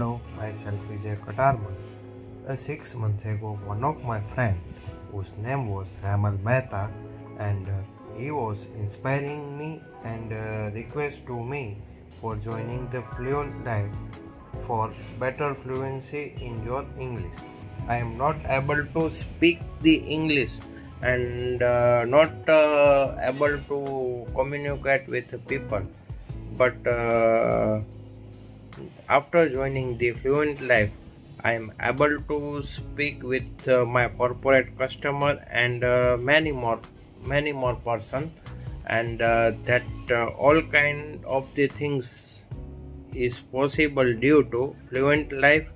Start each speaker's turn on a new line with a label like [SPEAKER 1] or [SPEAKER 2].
[SPEAKER 1] Hello, myself Vijay Katarman. Uh, six months ago, one of my friends, whose name was Ramal Mehta, and uh, he was inspiring me and uh, request to me for joining the Fluent Life for better fluency in your English. I am not able to speak the English and uh, not uh, able to communicate with people, but uh, after joining the Fluent Life, I am able to speak with uh, my corporate customer and uh, many more many more person. And uh, that uh, all kind of the things is possible due to Fluent Life